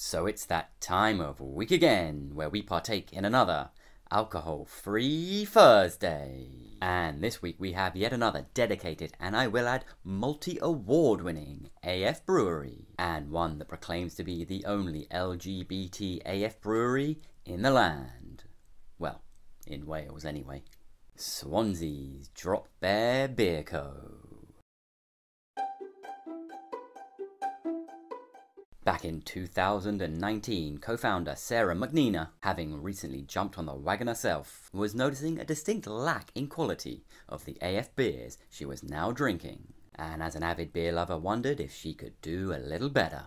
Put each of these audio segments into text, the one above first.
So it's that time of week again where we partake in another alcohol free Thursday. And this week we have yet another dedicated and I will add multi award winning AF brewery, and one that proclaims to be the only LGBT AF brewery in the land. Well, in Wales anyway. Swansea's Drop Bear Beer Co. Back in 2019, co founder Sarah McNeena, having recently jumped on the wagon herself, was noticing a distinct lack in quality of the AF beers she was now drinking, and as an avid beer lover, wondered if she could do a little better.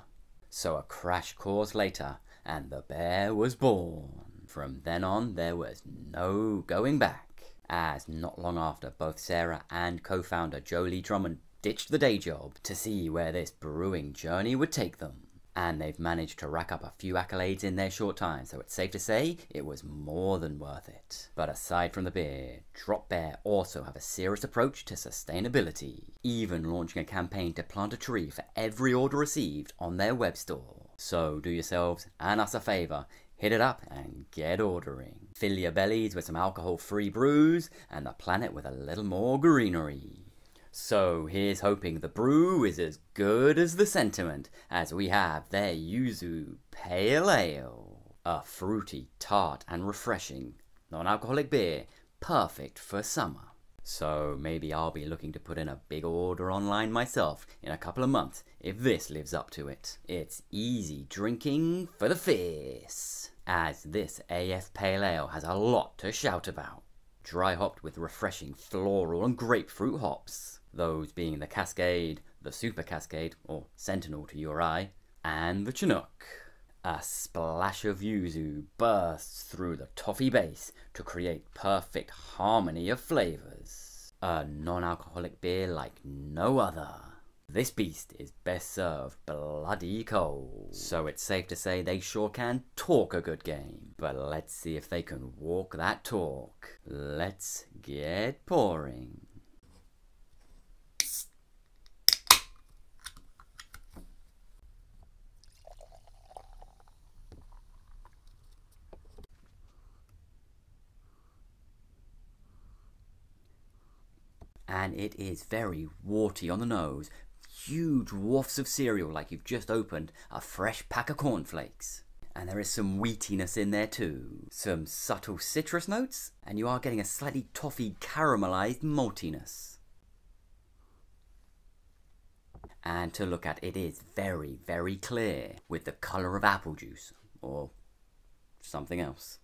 So a crash course later, and the bear was born. From then on, there was no going back, as not long after both Sarah and co founder Joelle Drummond ditched the day job to see where this brewing journey would take them and they've managed to rack up a few accolades in their short time, so it's safe to say it was more than worth it. But aside from the beer, Drop Bear also have a serious approach to sustainability, even launching a campaign to plant a tree for every order received on their web store. So do yourselves and us a favour, hit it up and get ordering. Fill your bellies with some alcohol-free brews and the planet with a little more greenery. So here's hoping the brew is as good as the sentiment, as we have their Yuzu Pale Ale. A fruity, tart, and refreshing non alcoholic beer, perfect for summer. So maybe I'll be looking to put in a big order online myself in a couple of months if this lives up to it. It's easy drinking for the fierce, as this AF Pale Ale has a lot to shout about. Dry hopped with refreshing floral and grapefruit hops those being the Cascade, the Super Cascade, or Centennial to your eye, and the Chinook. A splash of yuzu bursts through the toffee base to create perfect harmony of flavours. A non-alcoholic beer like no other. This beast is best served bloody cold. So it's safe to say they sure can talk a good game. But let's see if they can walk that talk. Let's get pouring. And it is very worty on the nose. Huge wafts of cereal like you've just opened a fresh pack of cornflakes. And there is some wheatiness in there too. Some subtle citrus notes, and you are getting a slightly toffee caramelized maltiness. And to look at, it is very, very clear with the colour of apple juice or something else.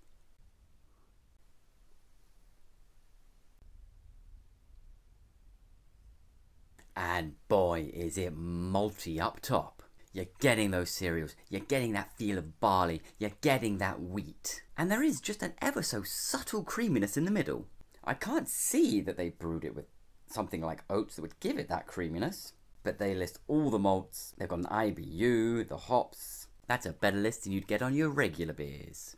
And boy, is it malty up top. You're getting those cereals, you're getting that feel of barley, you're getting that wheat. And there is just an ever so subtle creaminess in the middle. I can't see that they brewed it with something like oats that would give it that creaminess. But they list all the malts, they've got an IBU, the hops. That's a better list than you'd get on your regular beers.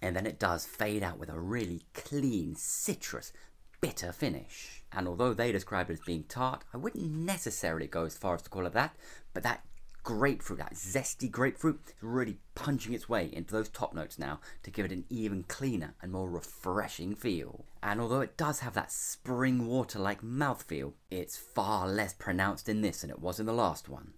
And then it does fade out with a really clean, citrus, bitter finish. And although they describe it as being tart, I wouldn't necessarily go as far as to call it that, but that grapefruit, that zesty grapefruit, is really punching its way into those top notes now to give it an even cleaner and more refreshing feel. And although it does have that spring water like mouthfeel, it's far less pronounced in this than it was in the last one.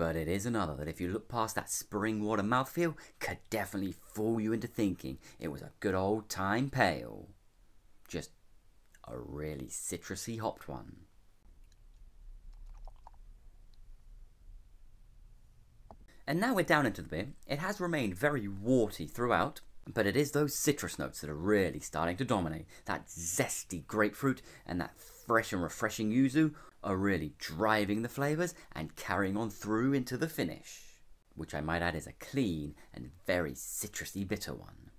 But it is another that if you look past that spring water mouthfeel, could definitely fool you into thinking it was a good old time pale. Just a really citrusy hopped one. And now we're down into the beer. It has remained very worty throughout, but it is those citrus notes that are really starting to dominate. That zesty grapefruit and that fresh and refreshing yuzu are really driving the flavours and carrying on through into the finish, which I might add is a clean and very citrusy bitter one.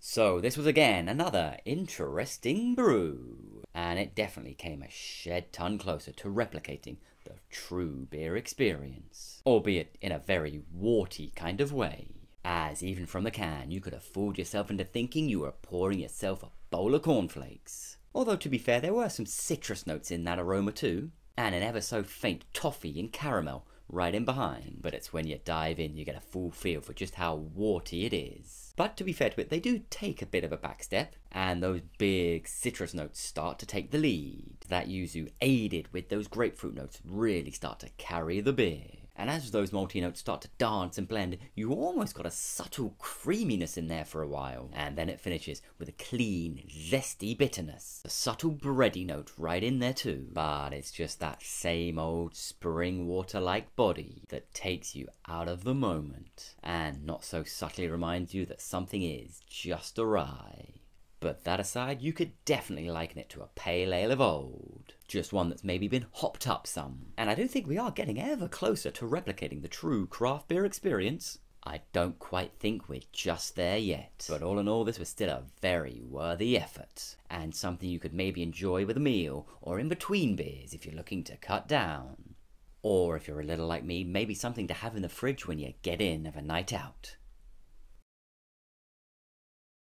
So this was again another interesting brew, and it definitely came a shed ton closer to replicating the true beer experience, albeit in a very worty kind of way. As even from the can you could have fooled yourself into thinking you were pouring yourself a bowl of cornflakes. Although, to be fair, there were some citrus notes in that aroma too, and an ever so faint toffee and caramel right in behind. But it's when you dive in you get a full feel for just how worty it is. But to be fair to it, they do take a bit of a backstep, and those big citrus notes start to take the lead. That yuzu, aided with those grapefruit notes, really start to carry the beer. And as those malty notes start to dance and blend, you almost got a subtle creaminess in there for a while. And then it finishes with a clean, zesty bitterness. A subtle bready note right in there too. But it's just that same old spring water like body that takes you out of the moment and not so subtly reminds you that something is just awry. But that aside, you could definitely liken it to a pale ale of old. Just one that's maybe been hopped up some. And I don't think we are getting ever closer to replicating the true craft beer experience. I don't quite think we're just there yet. But all in all, this was still a very worthy effort. And something you could maybe enjoy with a meal or in between beers if you're looking to cut down. Or if you're a little like me, maybe something to have in the fridge when you get in of a night out.